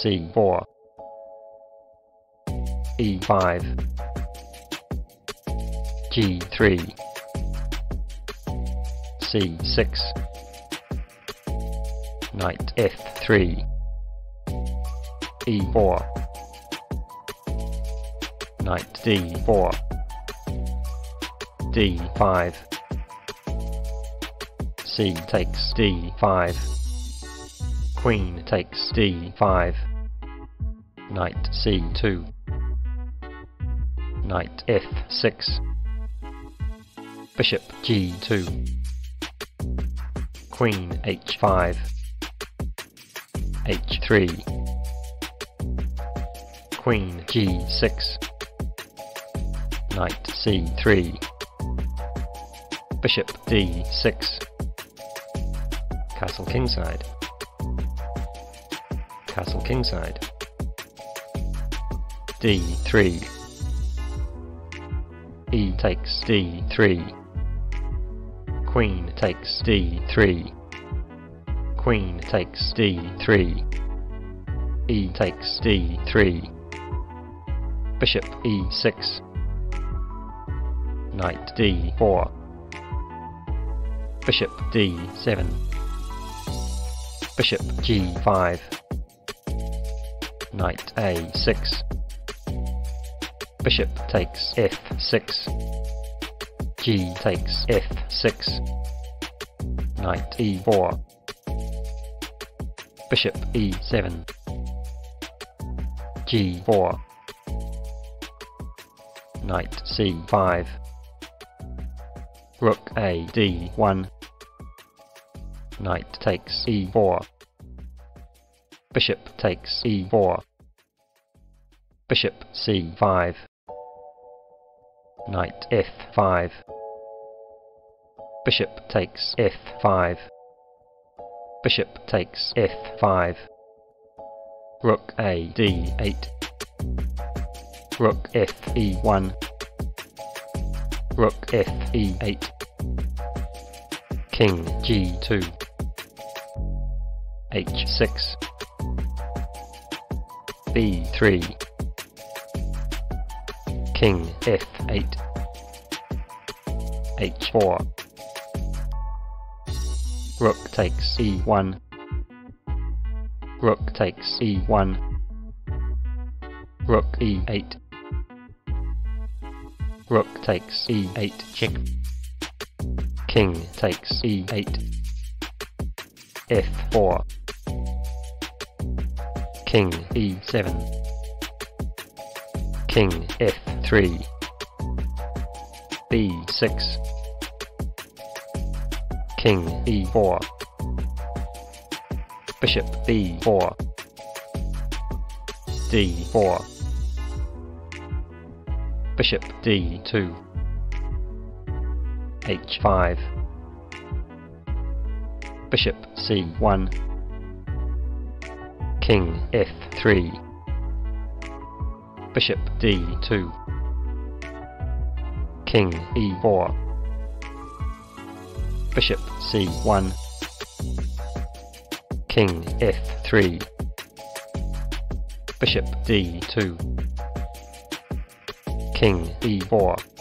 c4 e5 g3 c6 knight f3 e4 knight d4 d5 c. Takes d5 queen. Takes d5 knight c2 knight f6 bishop g2 queen h5 h3 queen g6 knight c3 bishop d6 castle kingside castle kingside. D3 e takes d3 queen takes d3 queen takes d3 e takes d3 bishop e6 knight d4 bishop d7 bishop g5 knight a6 bishop takes f6 g takes f6 knight e4 bishop e7 g4 knight c5 rook a d1 knight takes e4 bishop takes e4 bishop c5 knight f5 bishop takes f5 bishop takes f5 rook a d8 rook fe1 rook fe8 king g2 h6 b3 king f8 h4 rook takes e1 rook takes e1 rook e8 rook takes e8 check. King takes e8 f4 king e7 king f3 b6 king e4 bishop b4 d4 bishop d2 h5 bishop c1 king f3 bishop d2 king e4 bishop c1 king f3 bishop d2 king e4